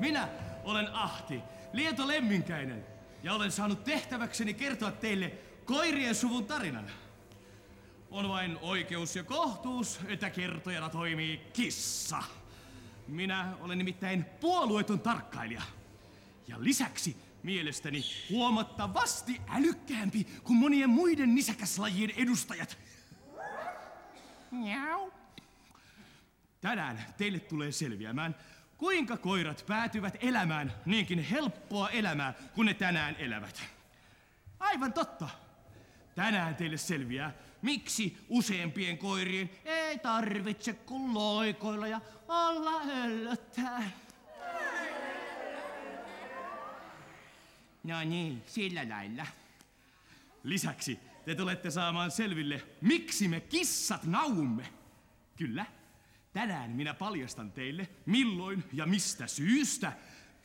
Minä olen Ahti, Lieto Lemminkäinen, ja olen saanut tehtäväkseni kertoa teille koirien suvun tarinan. On vain oikeus ja kohtuus, että kertojana toimii kissa. Minä olen nimittäin puolueeton tarkkailija. Ja lisäksi mielestäni huomattavasti älykkäämpi kuin monien muiden nisäkäslajien edustajat. Miau. Tänään teille tulee selviämään, kuinka koirat päätyvät elämään niinkin helppoa elämää kuin ne tänään elävät. Aivan totta. Tänään teille selviää, miksi useampien koirien ei tarvitse kuin loikoilla ja olla höllöttää. No niin, sillä lailla. Lisäksi te tulette saamaan selville, miksi me kissat naumme. Kyllä, tänään minä paljastan teille, milloin ja mistä syystä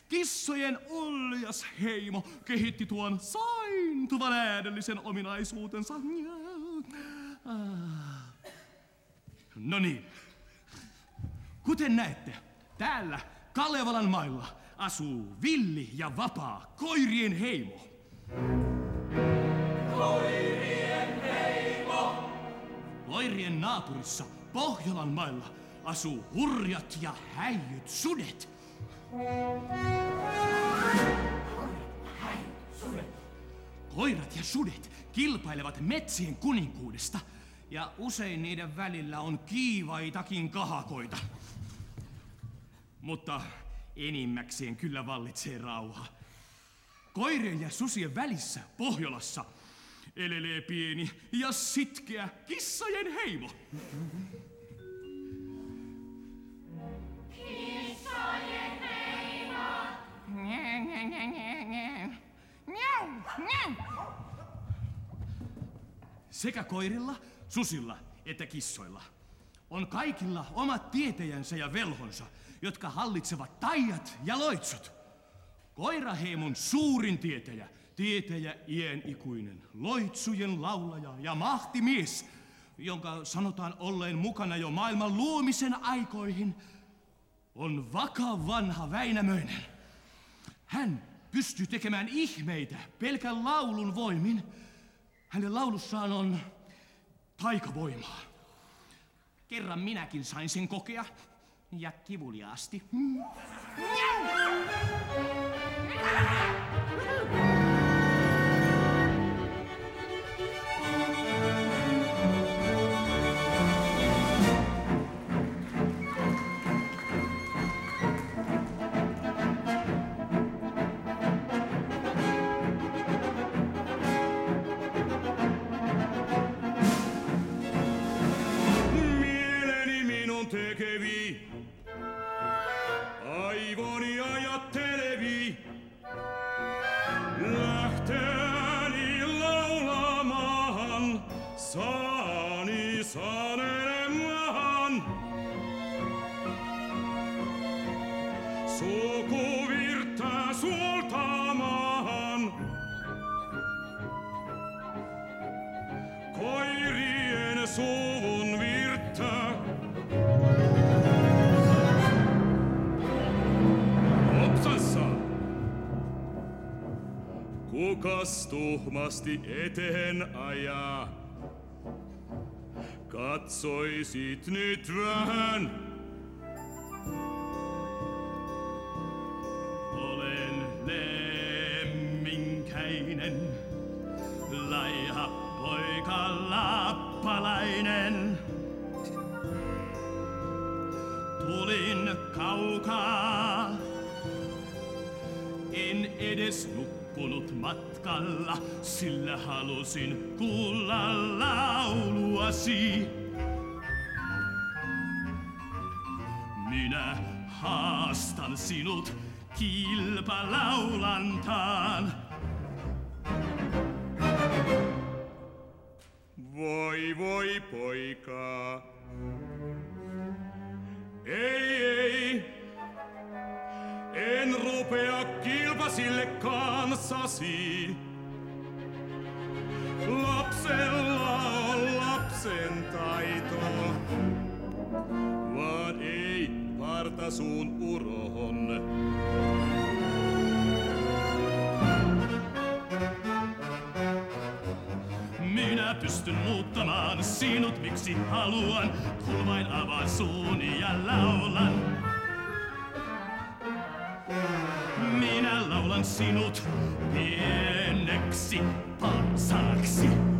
kissojen uljas heimo kehitti tuon saintuvan äänellisen ominaisuutensa. No niin. Kuten näette, täällä Kalevalan mailla asuu villi ja vapaa koirien heimo. Koirien heimo! Koirien naapurissa Pohjolan mailla asuu hurjat ja häijyt sudet. Koirat ja sudet kilpailevat metsien kuninkuudesta ja usein niiden välillä on kiivaitakin kahakoita. Mutta enimmäkseen kyllä vallitsee rauha. Koirien ja susien välissä Pohjolassa elelee pieni ja sitkeä kissojen heimo. Sekä koirilla, susilla että kissoilla on kaikilla omat tietäjänsä ja velhonsa, jotka hallitsevat taijat ja loitsut. Koiraheimon suurin tietäjä, tietäjä iän ikuinen, loitsujen laulaja ja mahtimies, jonka sanotaan olleen mukana jo maailman luomisen aikoihin, on vaka vanha Väinämöinen. Hän pystyy tekemään ihmeitä pelkän laulun voimin. Hänen laulussaan on taikavoimaa. Kerran minäkin sain sen kokea ja kivuliaasti. Mieleni Kukas tuhmasti eteen ajaa? Katsoisit nyt vähän. Olen lemminkäinen, laiha poika lappalainen. Tulin kaukaa, en edes nukkunut matkalla, sillä halusin kuulla lauluasi. Minä haastan sinut kilpalaulantaan. Voi voi poika. Ei ei. En rupea kilpasille kanssasi. Lapsella on lapsen taito. Vaan ei parta ratkaisuun urohon. Minä pystyn muuttamaan sinut, miksi haluan, kun vain avaan suuni ja laulan. Laulan sinut pieneksi pansaaksi.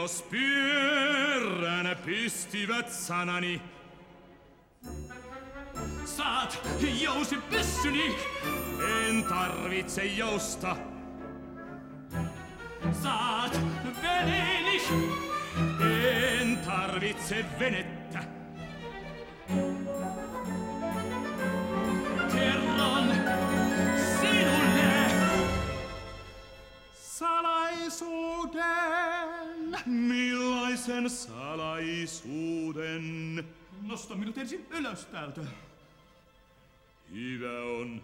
Jos pyöränä pistivät sanani. Saat jousi pyssyni! En tarvitse jousta, Saat veneeni! en tarvitse venettä. Kerron sinulle Salaisuuden, millaisen salaisuuden? Nosta minut ensin ylös täältä. Hyvä on,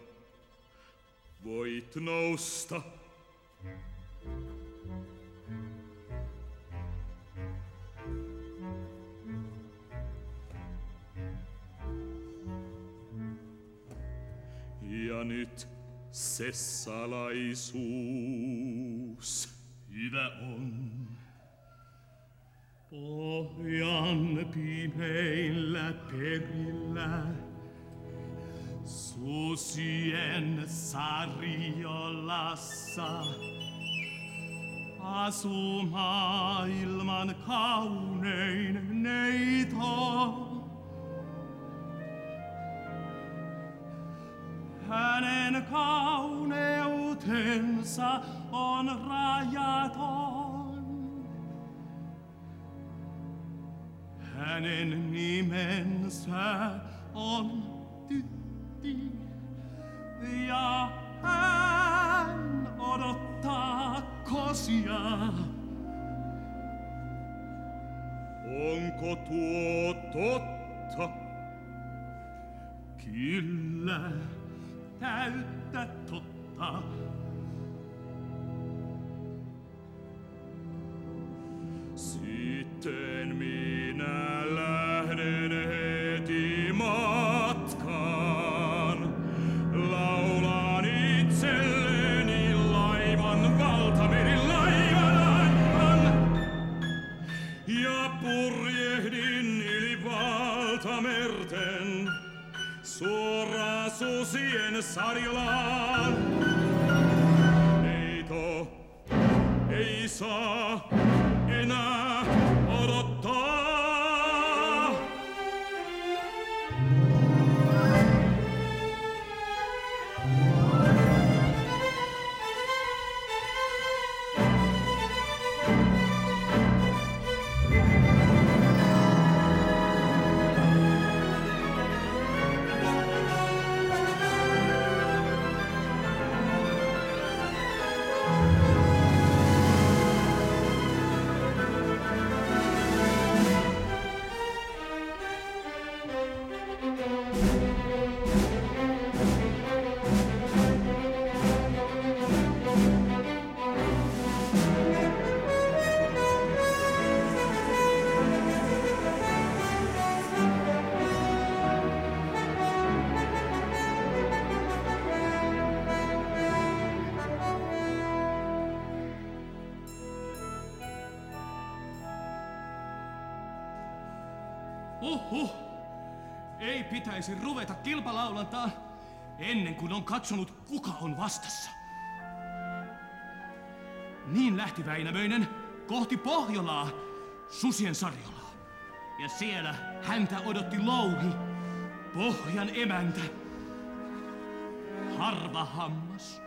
voit nousta. Ja nyt se salaisuus. Hyvä on. Pohjan pimeillä perillä susien sarjolassa asuu maailman kaunein neito. Hänen kauneutensa on rajaton. Hänen nimensä on Tytti ja hän odottaa kosia. Onko tuo totta? Kyllä, täyttä totta. Sitten pitäisi ruveta kilpalaulantaa ennen kuin on katsonut, kuka on vastassa. Niin lähti Väinämöinen kohti Pohjolaa, susien sarjolaa. Ja siellä häntä odotti louhi, pohjan emäntä, harva hammas.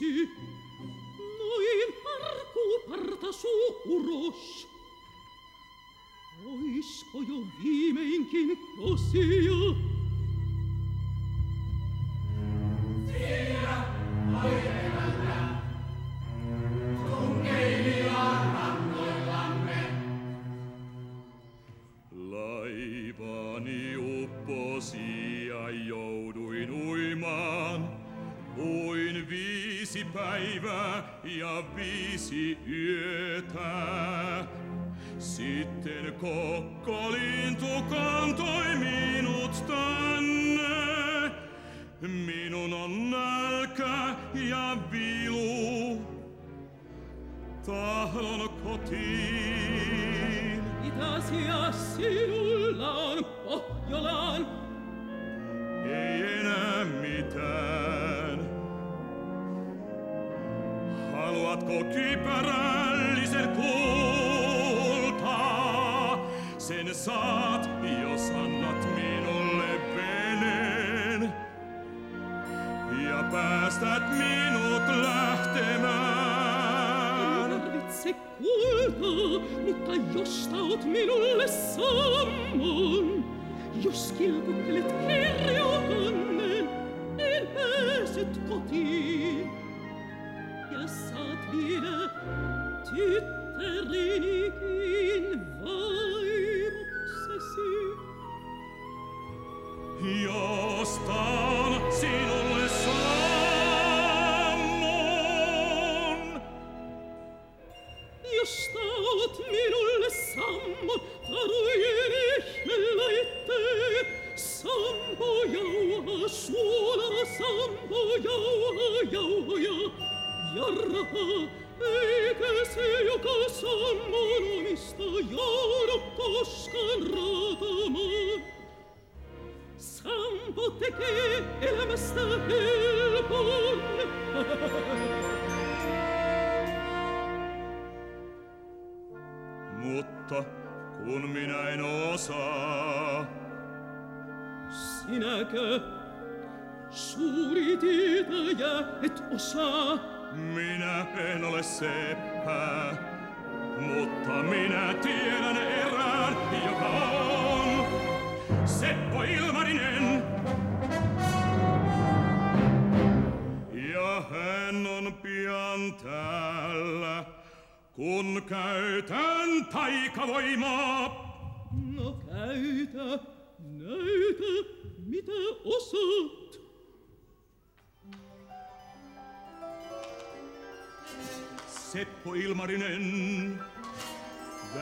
si noi in parco parta su uros ois coio vime in chin così. Ja vilu. Tahdon kotiin. Itäsiä sinulla on Pohjolaan. Ei enää mitään. Haluatko kypärällisen kultaa? Sen saat, Stat minut lachte man. Vitsi kulta, josta jostaut minulle sammon. Jos kilkuttelet kirjoitannen, en pääset kotiin. Ja saat viedä tyttärinikin vaimoksesi. Jostain.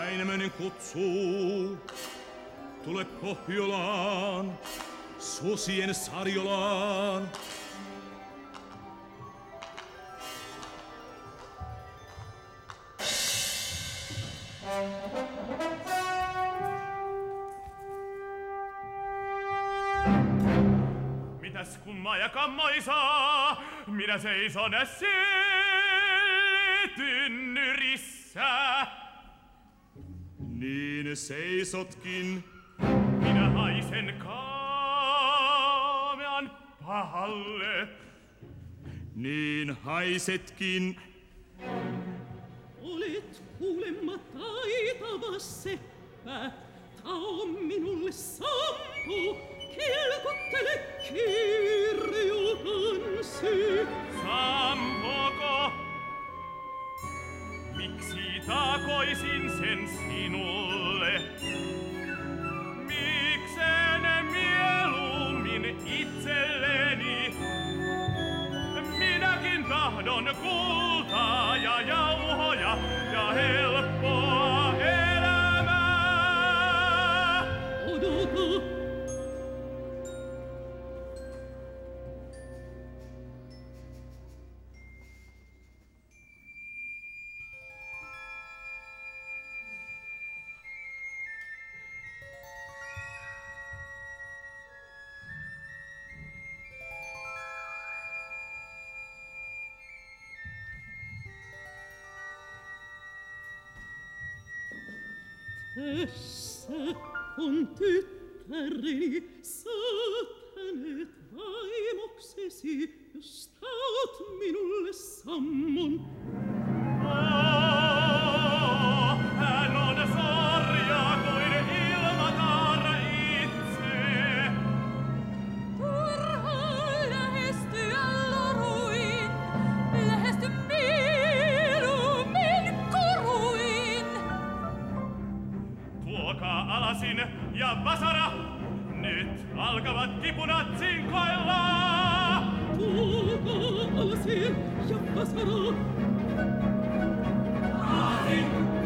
Väinämöinen kutsuu. Tule Pohjolaan, susien sarjolaan. Mitäs kummaa ja kammoisaa, minä seison ässi tynnyrissä. Niin seisotkin, minä haisen kaamean pahalle. Niin haisetkin. Olet kuulemma taitava seppä, tao minulle sampo, kilkuttele kirjutansi. Sampoko? Miksi takoisin sen sinulle? Miksen mieluummin itselleni? Minäkin tahdon kuulla. So Sim, já passará. Ah, sim.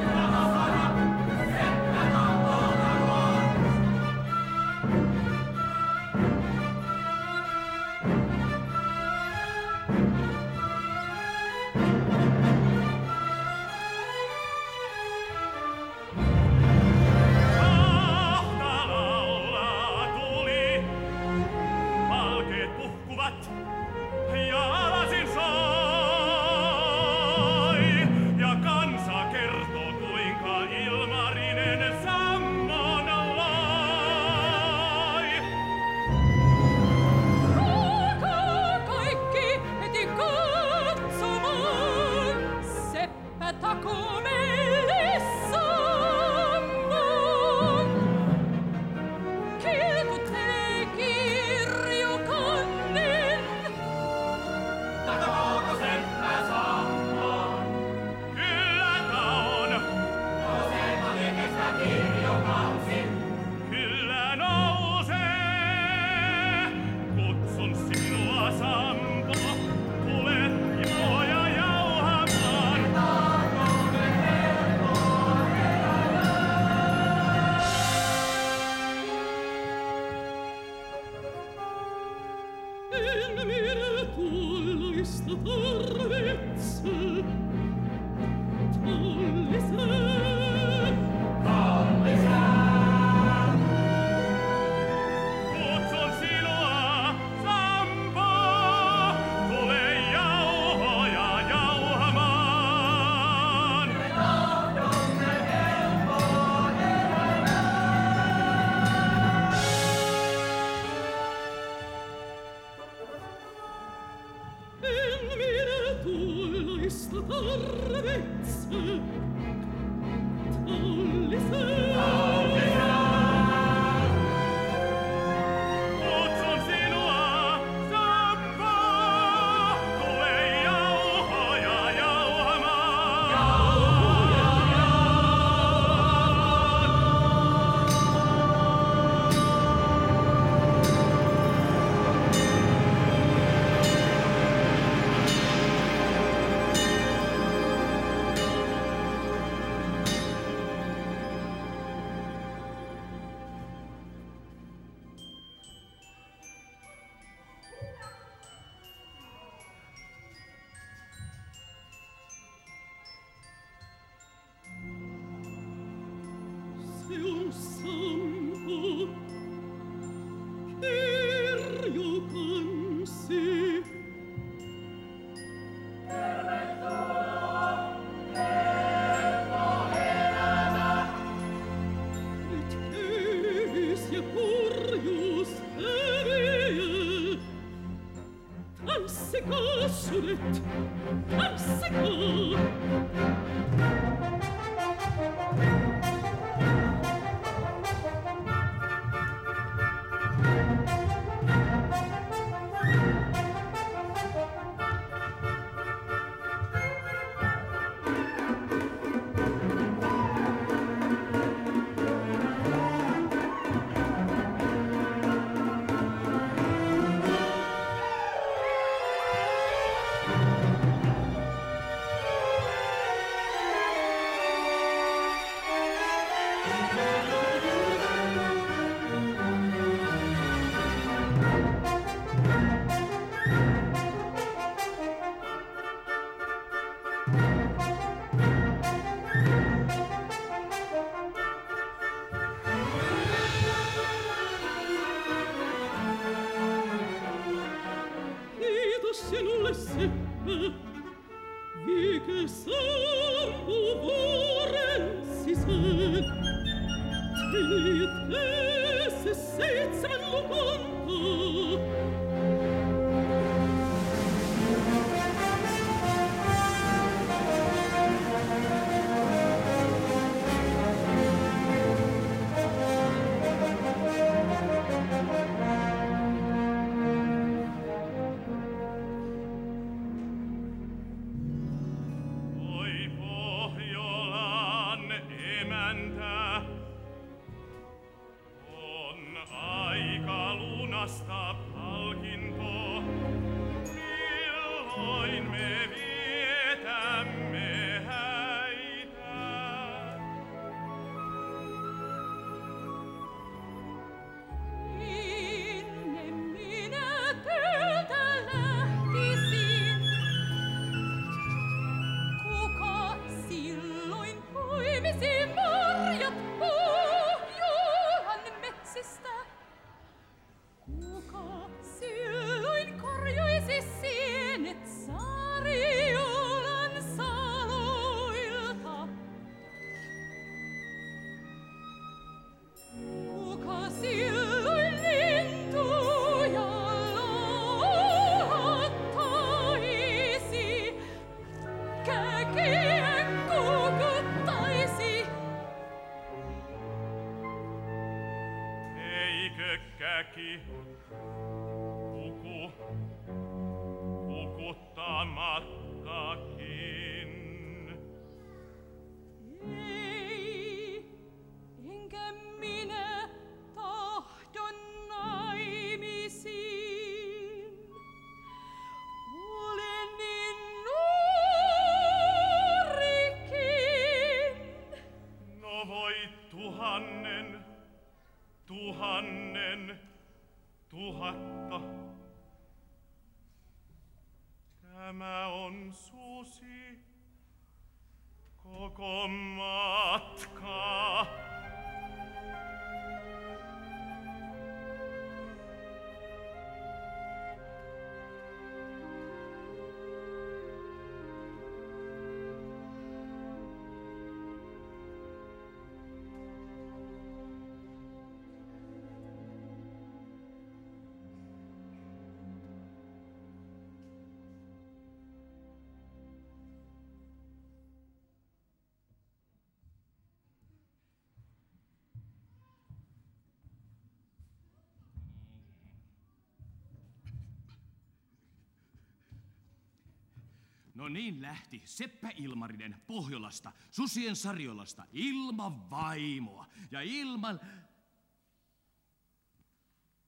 No niin lähti Seppä Ilmarinen Pohjolasta, Susien Sarjolasta, ilman vaimoa ja ilman...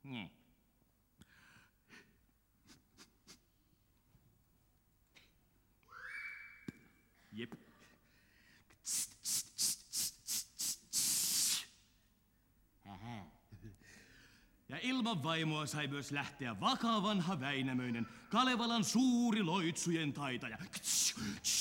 Niin. Jep. Ja ilman vaimoa sai myös lähteä vakaa vanha Väinämöinen, Kalevalan suuri loitsujen taitaja. Ei.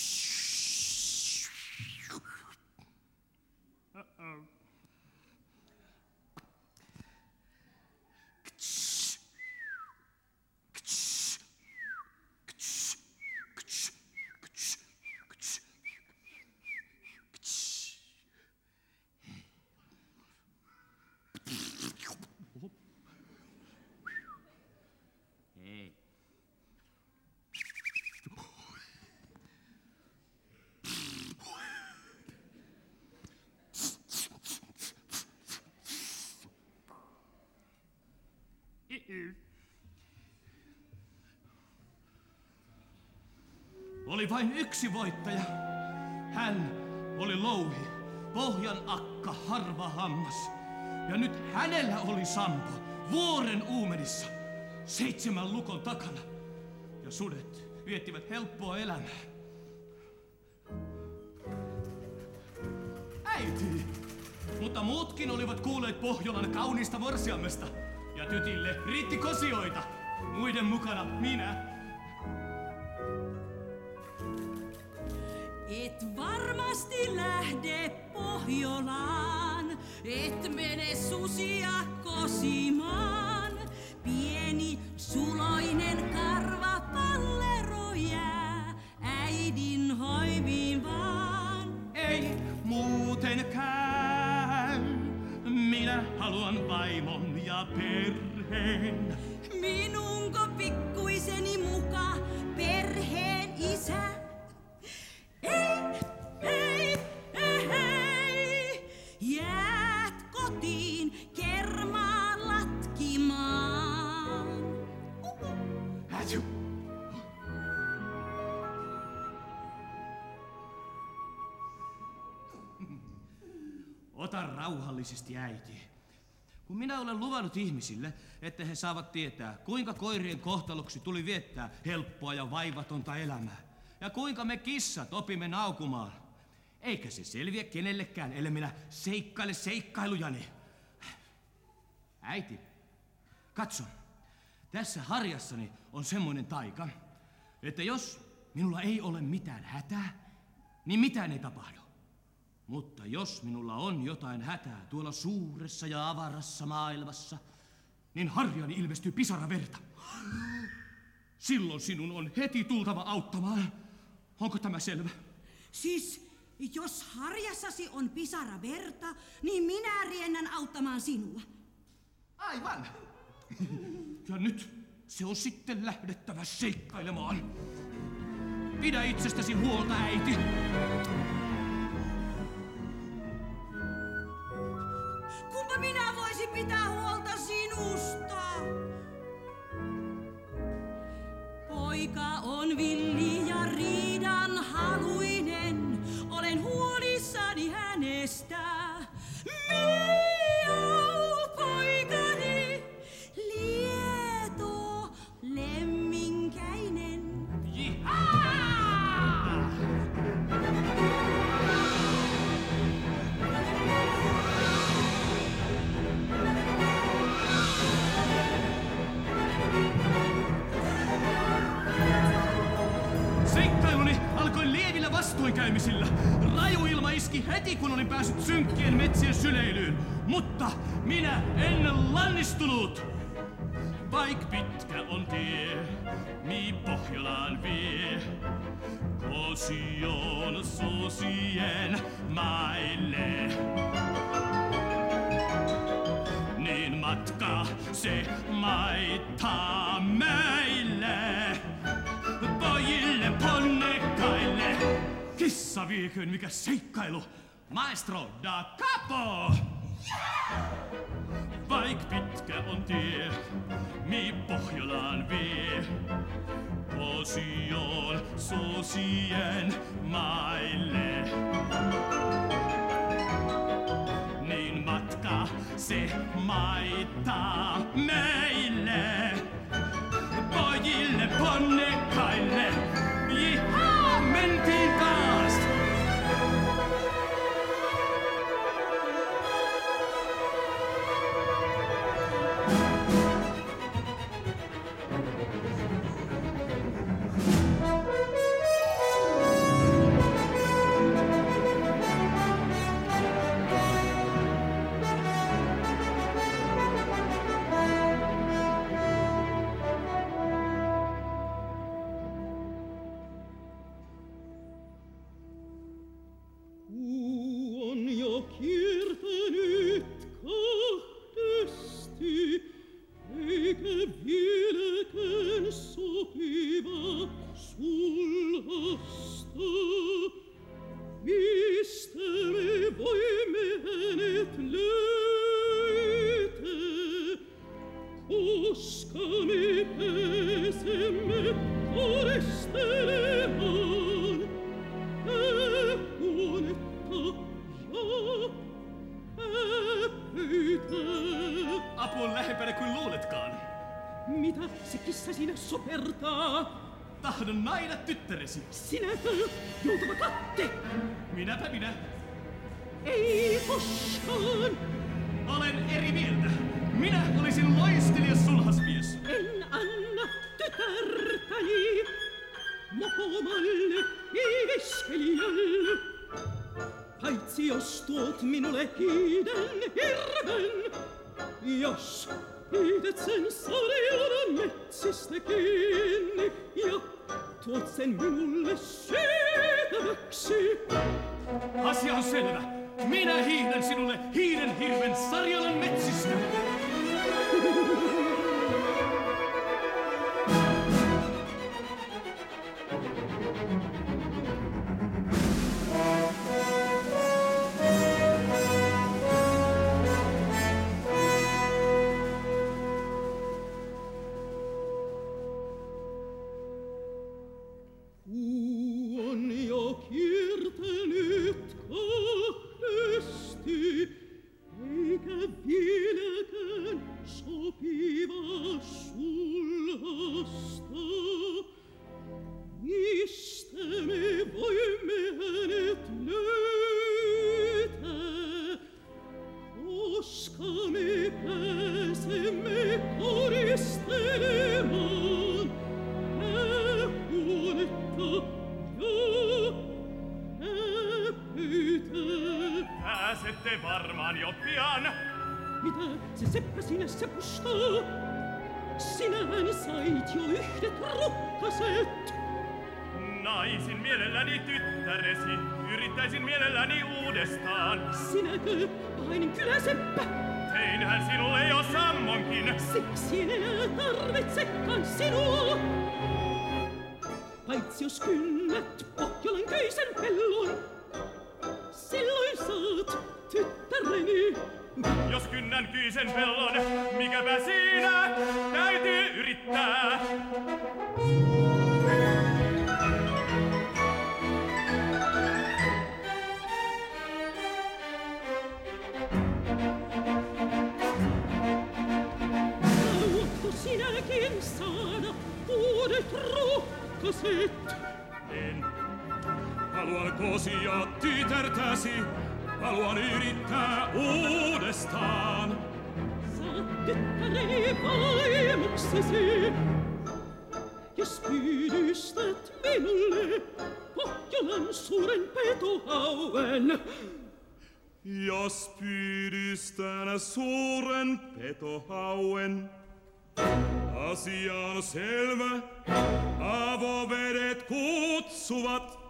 Oli vain yksi voittaja. Hän oli louhi, pohjan akka, harva hammas. Ja nyt hänellä oli Sampo, vuoren uumenissa, seitsemän lukon takana. Ja sudet viettivät helppoa elämää. Äiti! Mutta muutkin olivat kuulleet Pohjolan kauniista morsiammesta. Ja tytille riitti kosioita. Muiden mukana minä. Haluan vaimon ja perheen. Minunko pikkuiseni muka perheen isä? Ei, ei, ei, ei. Jäät kotiin kermaa latkimaan. Hätsy. Ota rauhallisesti, äiti. Kun minä olen luvannut ihmisille, että he saavat tietää, kuinka koirien kohtaloksi tuli viettää helppoa ja vaivatonta elämää. Ja kuinka me kissat opimme naukumaan. Eikä se selviä kenellekään, ellei minä seikkaile seikkailujani. Äiti, katso. Tässä harjassani on semmoinen taika, että jos minulla ei ole mitään hätää, niin mitään ei tapahdu. Mutta jos minulla on jotain hätää tuolla suuressa ja avarassa maailmassa, niin harjani ilmestyy pisara verta. Silloin sinun on heti tultava auttamaan. Onko tämä selvä? Siis jos harjassasi on pisara verta, niin minä riennän auttamaan sinua. Aivan. Ja nyt se on sitten lähdettävä seikkailemaan. Pidä itsestäsi huolta, äiti. Pitää huolta sinusta? Poika on villi ja vastoinkäymisillä. Raju ilma iski heti, kun olin päässyt synkkien metsien syleilyyn. Mutta minä en lannistunut. Vaik pitkä on tie, mi Pohjolaan vie. Kosion susien maille. Niin matka se maittaa vieköön, mikä seikkailu. Maestro da capo! Vaik pitkä on tie, mi Pohjolaan vie. kosioon susien maille. Niin matka se maittaa meille, pojille ponnekkaille. Jihaa, mentiin taas! Jos tuot minulle hiiden hirven, jos hiidet sen sarjalan metsistä kiinni ja tuot sen minulle syötäväksi. Asia on selvä. Minä hiihdän sinulle hiiden hirven Sarjalan metsistä. Pyydystät minulle Pohjolan suuren petohauen, Jos suuren petohauen, asia on selvä. Avovedet kutsuvat.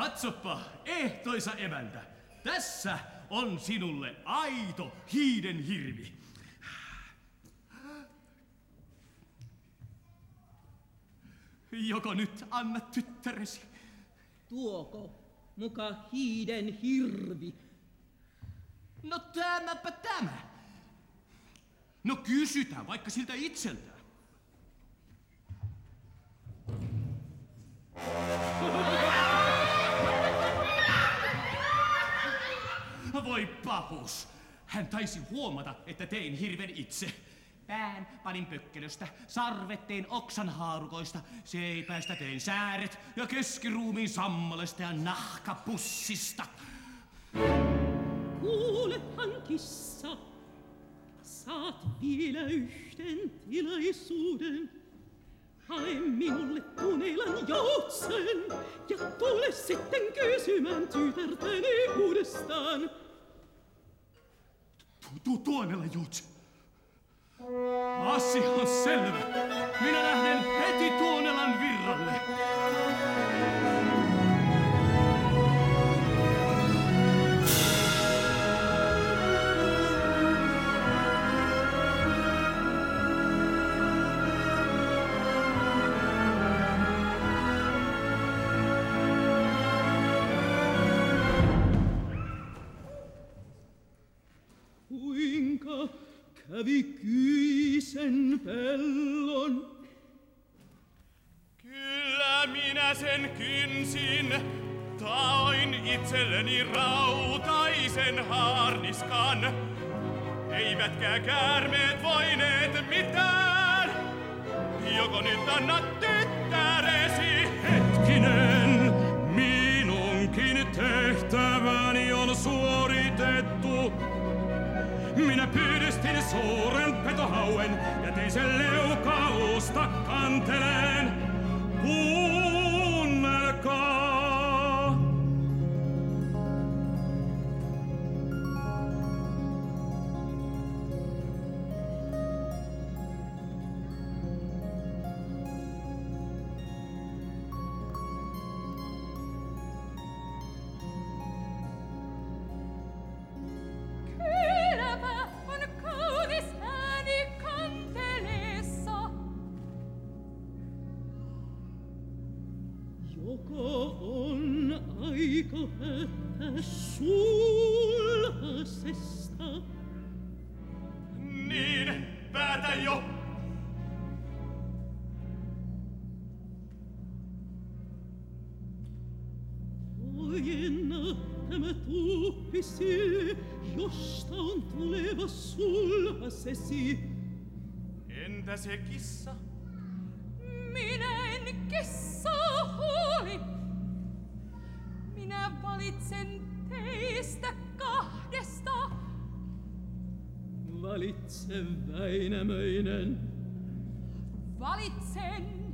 Katsoppa, ehtoisa emäntä. Tässä on sinulle aito hiiden hirvi. Joko nyt annat tyttäresi? Tuoko muka hiiden hirvi? No tämäpä tämä. No kysytään vaikka siltä itseltään. Voi pahus. Hän taisi huomata, että tein hirven itse. Pään panin pökkelöstä, sarvet tein oksanhaarukoista, seipäistä tein sääret ja keskiruumiin sammalesta ja nahkapussista. Kuulehan kissa, saat vielä yhden tilaisuuden. Hae minulle Tunelan joutsen ja tule sitten kysymään tytärtäni uudestaan. Tu Tuonella Jutsi. Asia on selvä. Minä lähden heti Tuonelan virralle. Kävi kyisen pellon? Kyllä minä sen kynsin, taoin itselleni rautaisen harniskan. Eivätkä käärmeet voineet mitään, joko nyt annat tyttäresi. Hetkinen, minunkin tehtäväni on suoritettu. Minä pyydystin suuren petohauen ja tein sen leukausta kanteleen. Kuunnelkaa! Se kissa? Minä en kissaa huoli. Minä valitsen teistä kahdesta. Valitse Väinämöinen. Valitsen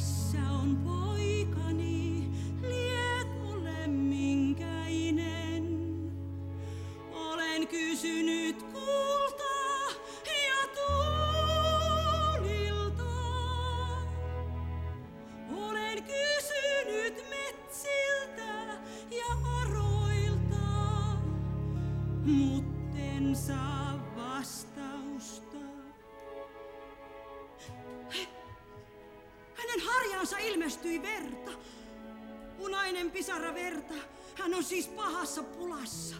sound boy. pisara verta. Hän on siis pahassa pulassa.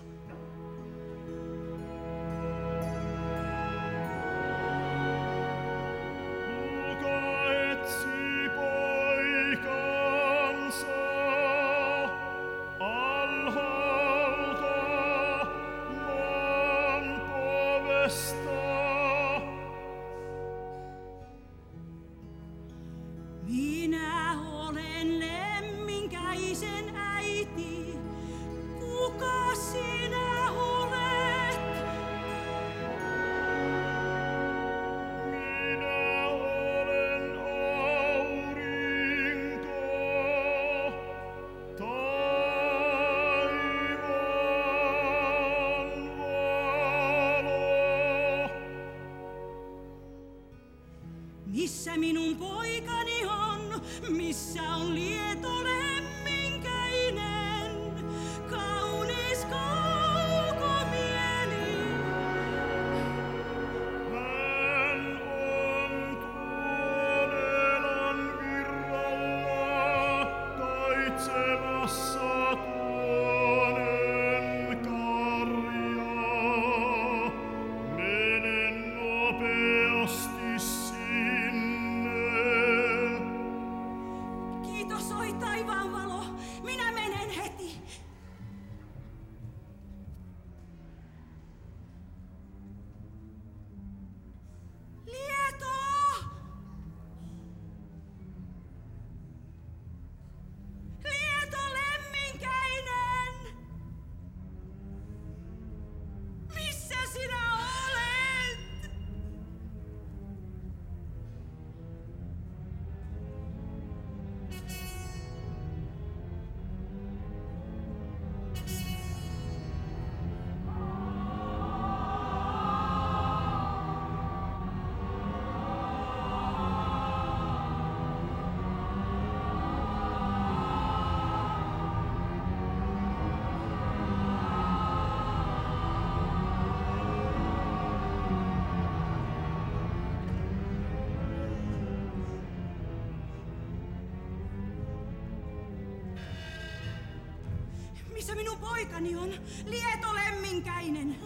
missä minun poikani on. Lieto Lemminkäinen.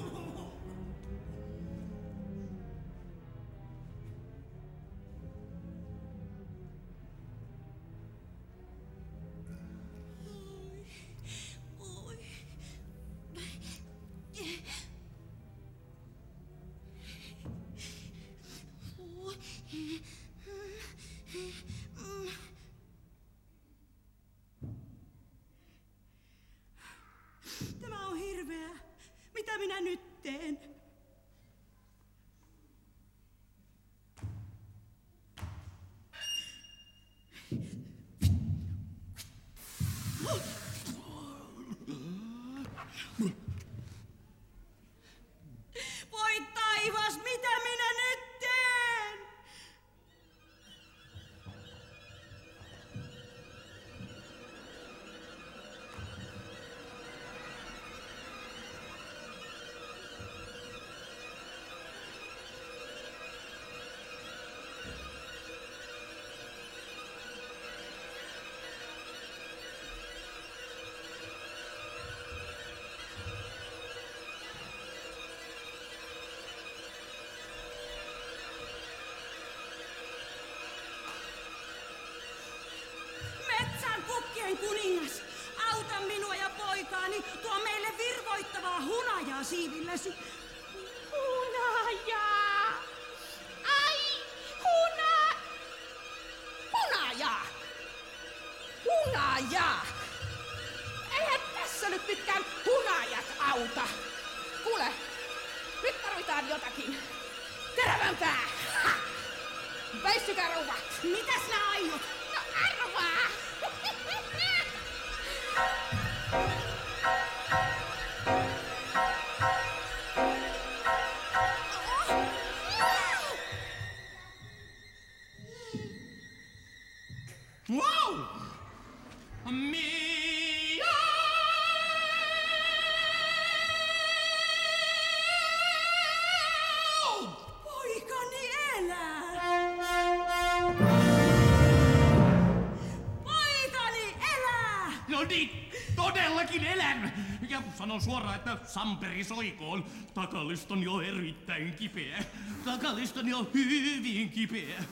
Niin, todellakin elän! Ja sanon suoraan, että Samperi soikoon. Takalistoni on erittäin kipeä. Takalistoni on hyvin kipeä.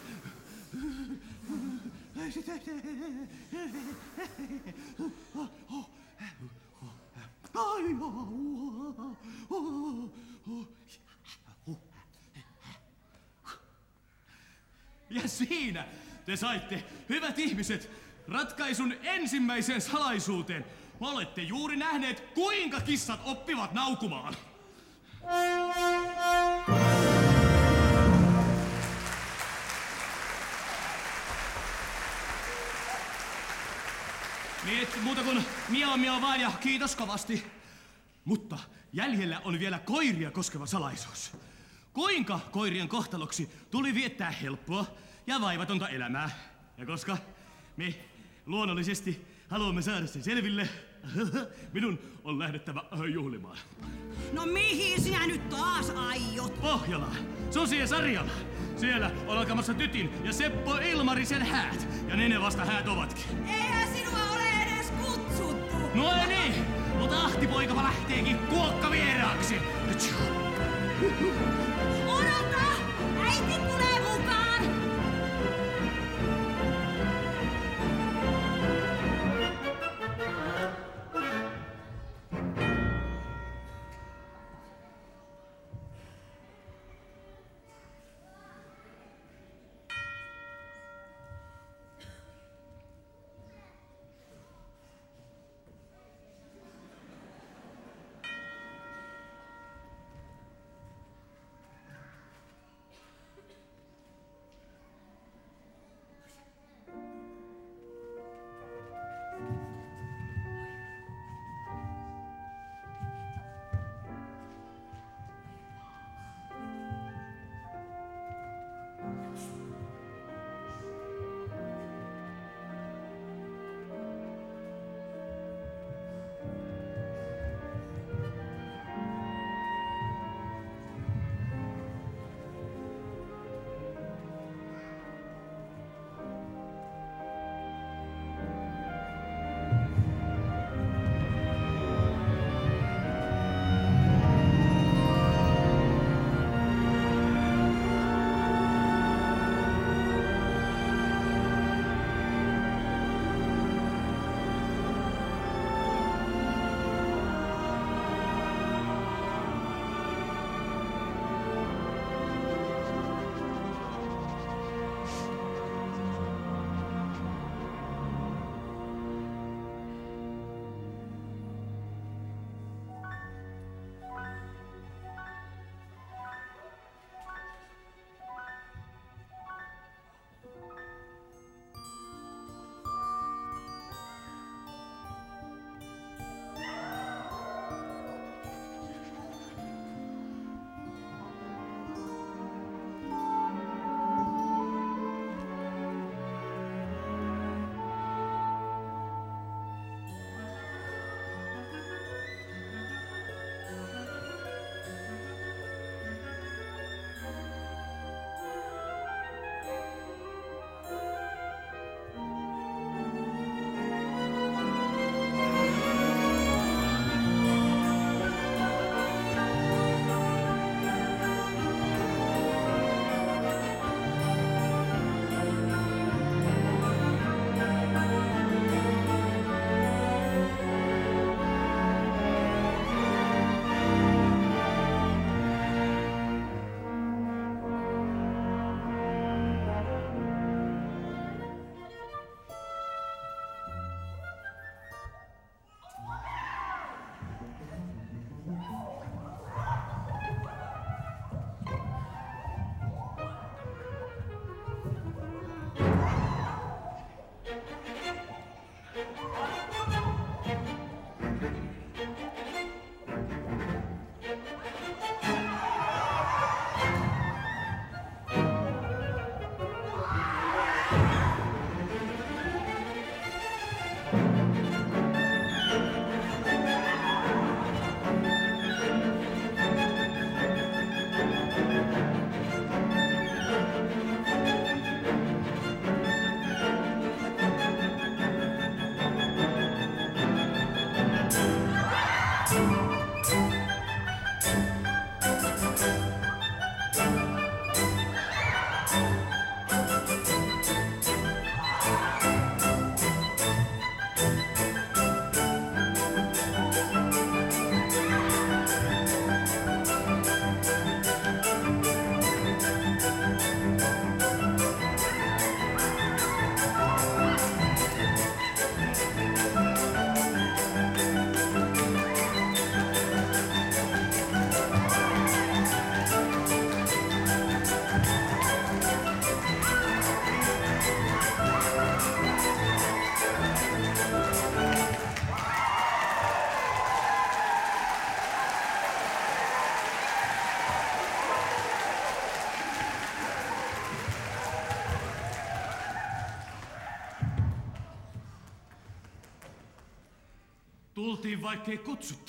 Ja siinä te saitte, hyvät ihmiset, ratkaisun ensimmäiseen salaisuuteen. Olette juuri nähneet, kuinka kissat oppivat naukumaan. Niin et muuta kuin miau miau vaan ja kiitos kovasti. Mutta jäljellä on vielä koiria koskeva salaisuus. Kuinka koirien kohtaloksi tuli viettää helppoa ja vaivatonta elämää? Ja koska me luonnollisesti haluamme saada sen selville, minun on lähdettävä juhlimaan. No mihin sinä nyt taas aiot? Pohjola, Susi ja Sarjala. Siellä on alkamassa Tytin ja Seppo Ilmarisen häät. Ja ne ne vasta häät ovatkin. Eihän sinua ole edes kutsuttu! No ei niin, mutta ahtipoikapa lähteekin kuokka vieraaksi. Odota! Äiti tulee Tultiin vaikkei kutsuttukaan.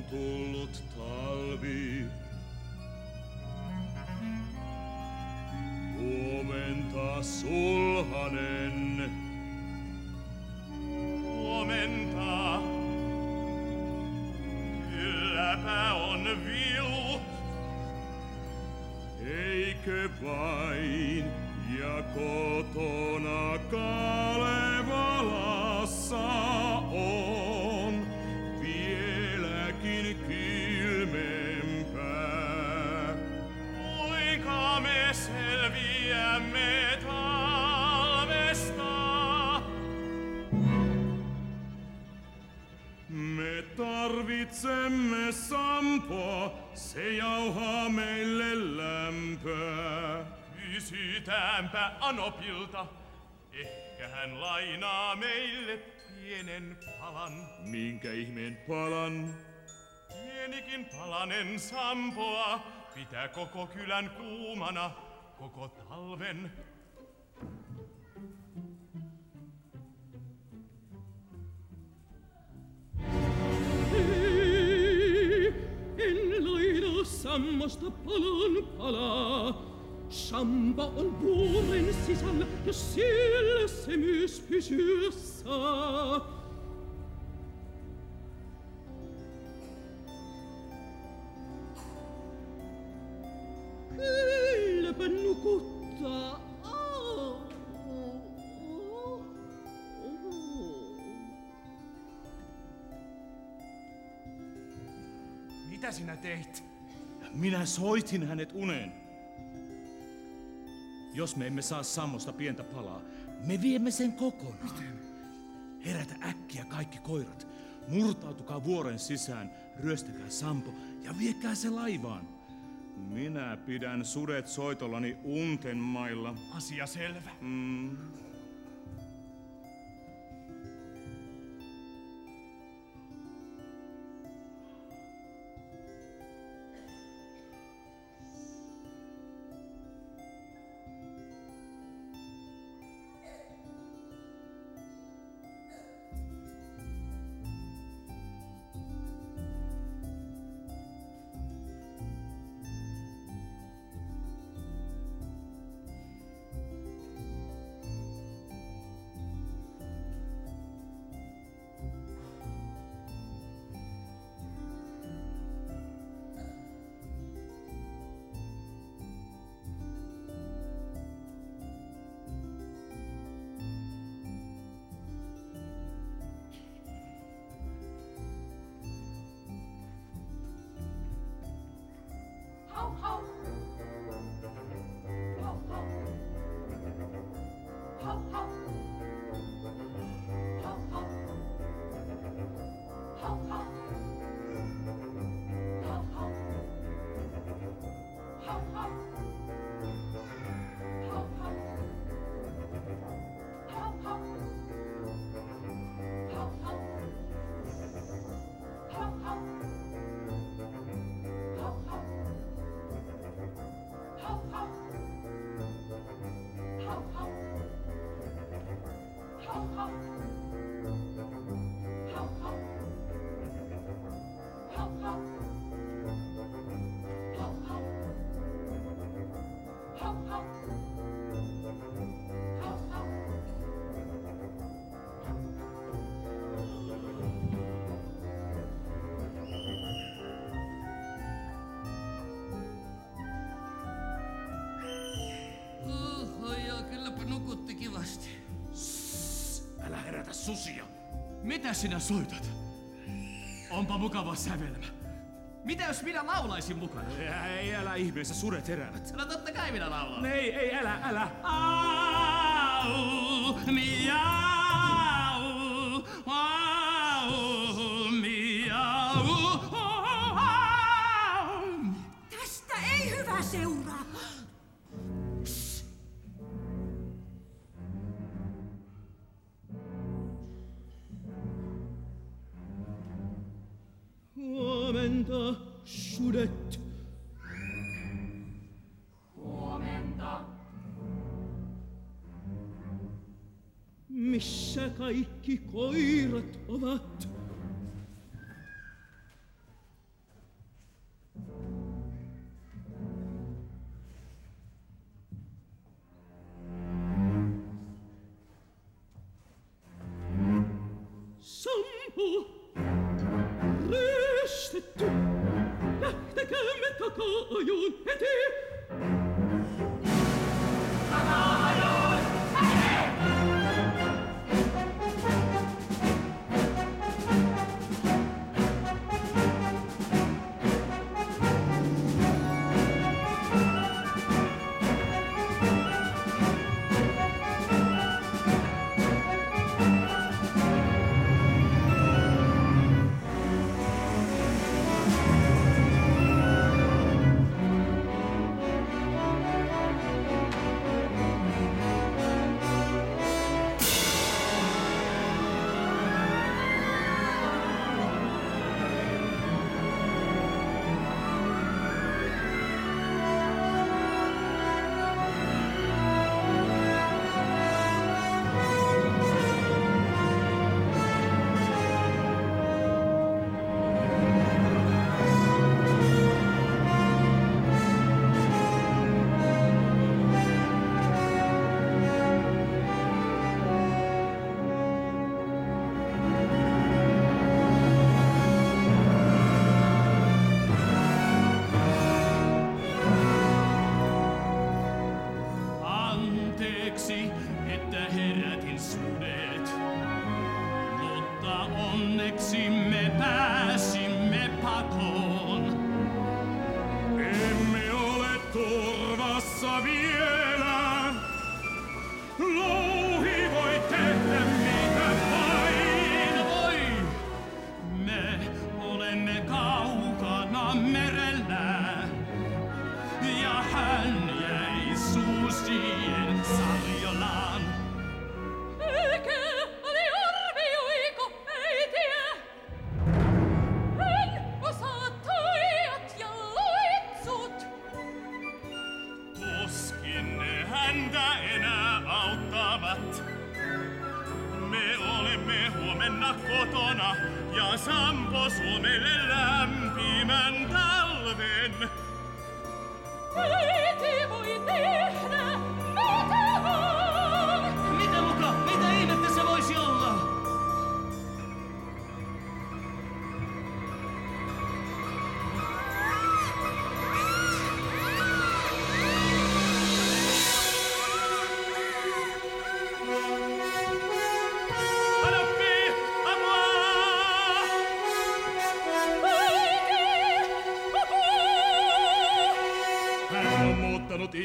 tempul od talvi. Anopilta. Ehkä hän lainaa meille pienen palan. Minkä ihmeen palan? Pienikin palanen sampoa pitää koko kylän kuumana koko talven. Ei, en laina sammosta palan palaa. Sampo on vuoren sisällä, jos siellä se myös pysyä saa. Kylläpä nukuttaa. Mitä sinä teit? Minä soitin hänet unen. Jos me emme saa sammosta pientä palaa, me viemme sen kokonaan. Miten? Herätä äkkiä kaikki koirat. Murtautukaa vuoren sisään, ryöstäkää sampo ja viekää se laivaan. Minä pidän sudet soitollani unten mailla. Asia selvä. Mm. susia. Mitä sinä soitat? Onpa mukava sävelmä. Mitä jos minä laulaisin mukana? Ei, ei älä ihmeessä, suret heräävät. No totta kai minä laulan. Ei, ei, älä, älä. Au, miau.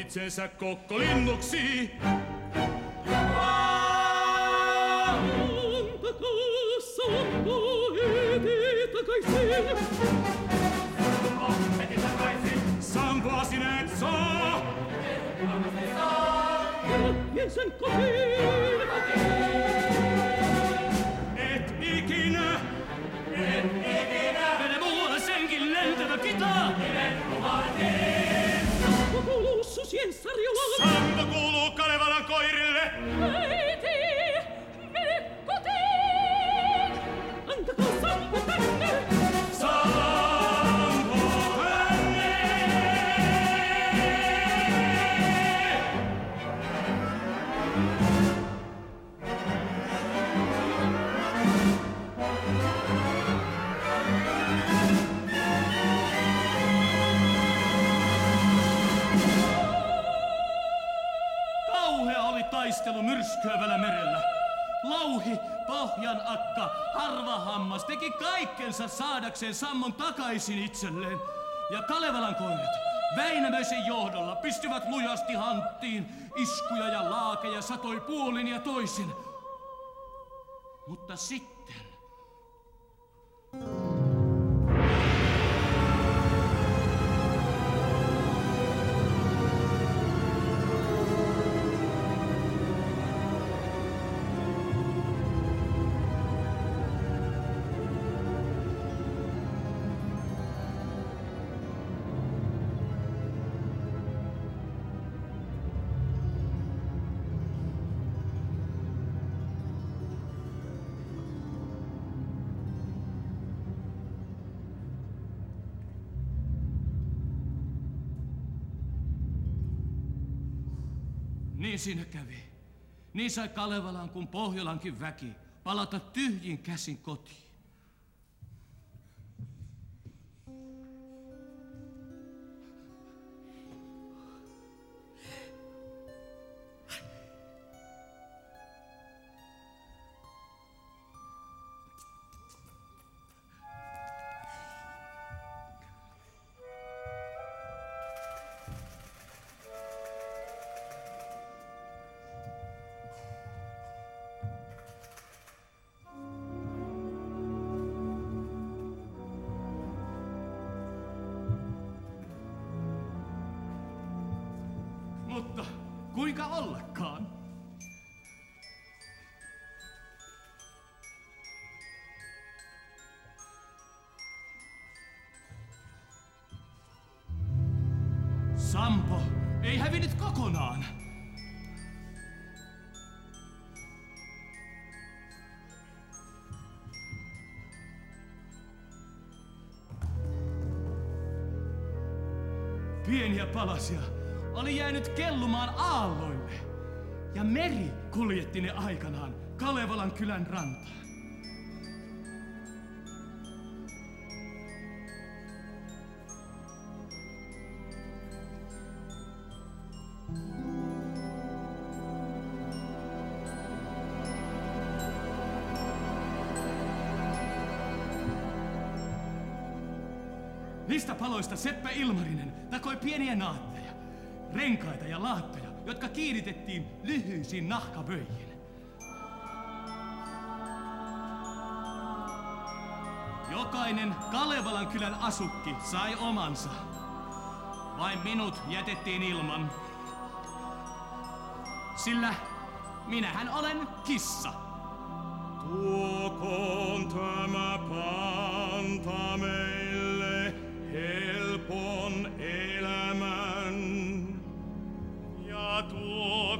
itsensä kokkolinnuksi. Rantakuussa loppuu heti takaisin. Heti takaisin. Sampoa sinä et saa. Et saa. Sen sarjolla... Sandu kuuluu Kalevalan koirille! Ei! Taistelu myrskyävällä merellä. Lauhi, pohjan akka, harva hammas teki kaikkensa saadakseen Sammon takaisin itselleen. Ja Kalevalan koirat Väinämöisen johdolla pystyvät lujasti hanttiin. Iskuja ja laakeja satoi puolin ja toisin. Mutta sitten Niin siinä kävi. Niin sai Kalevalan kuin Pohjolankin väki palata tyhjin käsin kotiin. Kuinka ollakaan? Sampo ei hävinnyt kokonaan. Pieniä palasia oli jäänyt kellumaan aalloille. Ja meri kuljetti ne aikanaan Kalevalan kylän rantaan. Niistä paloista Seppä Ilmarinen takoi pieniä naatteja, renkaita ja laattoja, jotka kiinnitettiin lyhyisiin nahkavöihin. Jokainen Kalevalan kylän asukki sai omansa. Vain minut jätettiin ilman. Sillä minähän olen kissa. Tuokoon tämä panta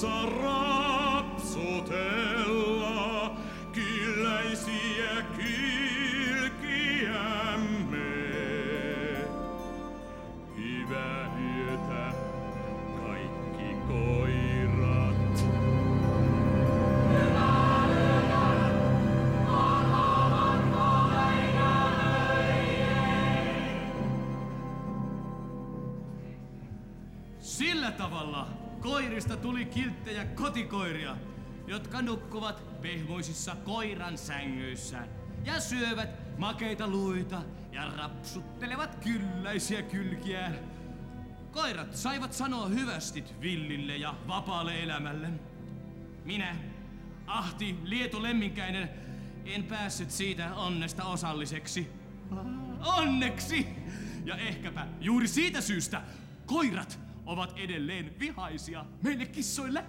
sarà tuli kilttejä kotikoiria, jotka nukkuvat pehmoisissa koiran sängyissään ja syövät makeita luita ja rapsuttelevat kylläisiä kylkiään. Koirat saivat sanoa hyvästit villille ja vapaalle elämälle. Minä, Ahti Lieto Lemminkäinen, en päässyt siitä onnesta osalliseksi. Onneksi! Ja ehkäpä juuri siitä syystä koirat ovat edelleen vihaisia meille kissoille.